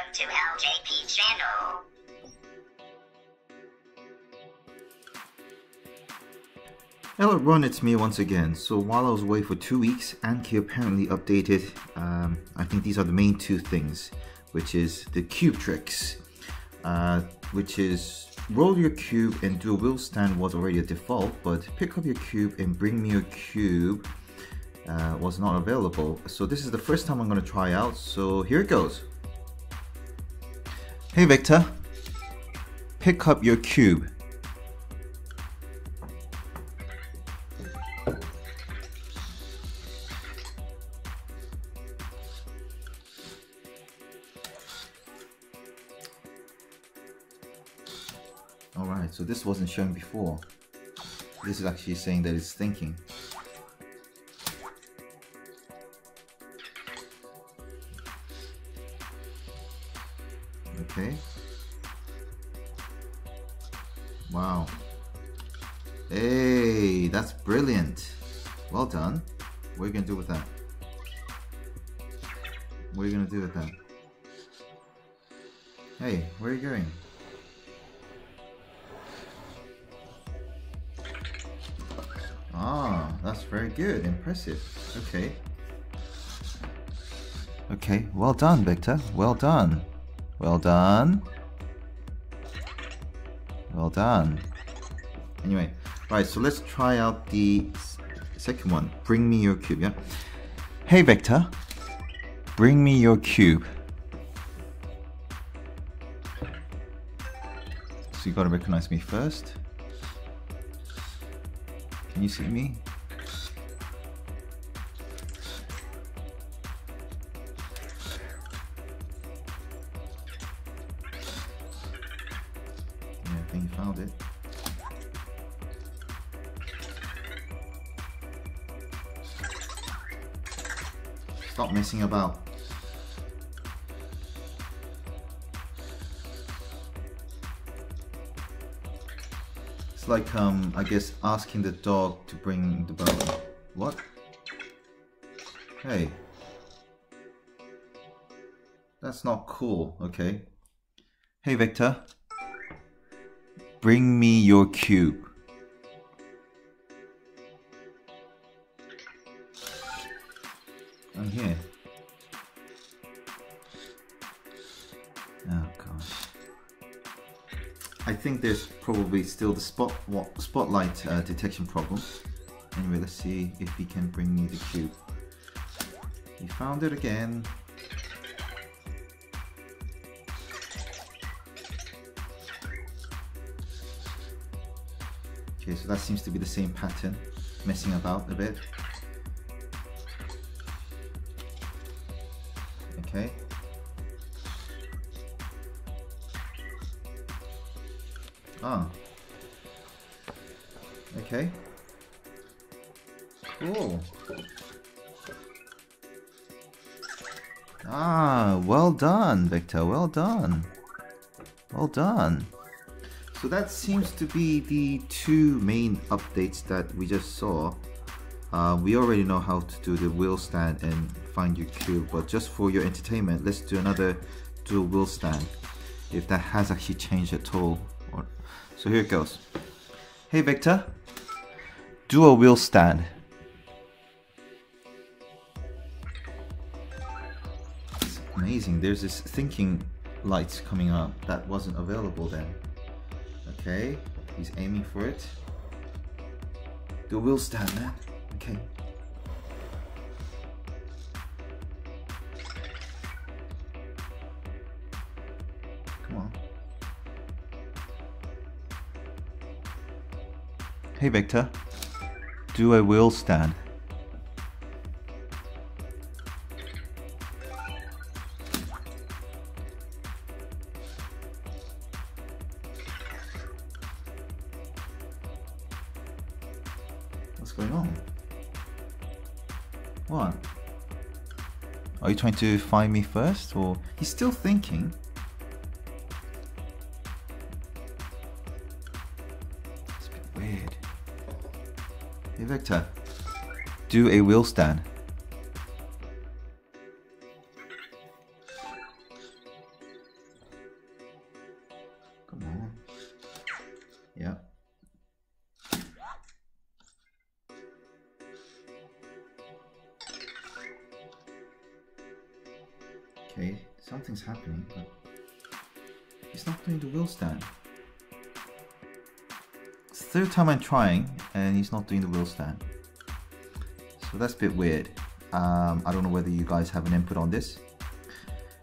Welcome to LJP channel. Hello everyone, it's me once again. So while I was away for two weeks, Anki apparently updated, um, I think these are the main two things, which is the cube tricks, uh, which is roll your cube and do a wheel stand was already a default, but pick up your cube and bring me your cube uh, was not available. So this is the first time I'm going to try out, so here it goes. Hey Vector, pick up your cube. Alright, so this wasn't shown before. This is actually saying that it's thinking. Okay. Wow. Hey, that's brilliant. Well done. What are you gonna do with that? What are you gonna do with that? Hey, where are you going? Ah, that's very good. Impressive. Okay. Okay, well done, Vector. Well done. Well done. Well done. Anyway, right, so let's try out the second one. Bring me your cube, yeah? Hey, Vector. Bring me your cube. So you gotta recognize me first. Can you see me? You found it. Stop messing about. It's like, um, I guess asking the dog to bring the bone. What? Hey. That's not cool, okay? Hey Vector. Bring me your cube. I'm here. Oh gosh. I think there's probably still the spot what, spotlight uh, detection problem. Anyway, let's see if he can bring me the cube. He found it again. Okay, so that seems to be the same pattern, messing about a bit. Okay. Ah. Okay. Cool. Ah, well done, Vector. Well done. Well done. So that seems to be the two main updates that we just saw. Uh, we already know how to do the wheel stand and find your cube, but just for your entertainment, let's do another dual wheel stand. If that has actually changed at all. So here it goes. Hey Vector, do a wheel stand. It's amazing, there's this thinking lights coming up that wasn't available then. Okay, he's aiming for it. Do a wheel stand, man. Okay. Come on. Hey Vector, do a wheel stand. What's going on? What? Are you trying to find me first or he's still thinking? It's a bit weird. Hey Vector, do a wheel stand. Something's happening, but he's not doing the wheel stand. It's third time I'm trying, and he's not doing the wheel stand. So that's a bit weird. Um, I don't know whether you guys have an input on this.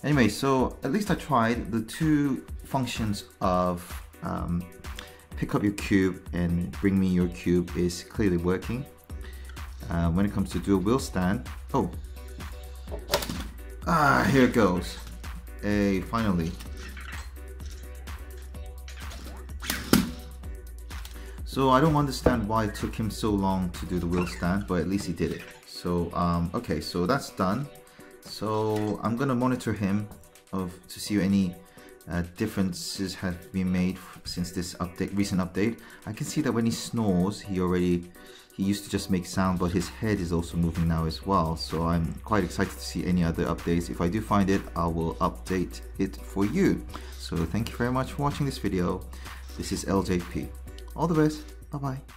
Anyway, so at least I tried the two functions of um, pick up your cube and bring me your cube is clearly working. Uh, when it comes to dual wheel stand, oh, ah, here it goes. Hey, finally. So I don't understand why it took him so long to do the wheel stand, but at least he did it. So um, okay, so that's done. So I'm gonna monitor him of to see any uh, differences have been made since this update, recent update. I can see that when he snores, he already he used to just make sound, but his head is also moving now as well. So I'm quite excited to see any other updates. If I do find it, I will update it for you. So thank you very much for watching this video. This is LJP. All the best. Bye bye.